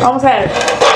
감사 해.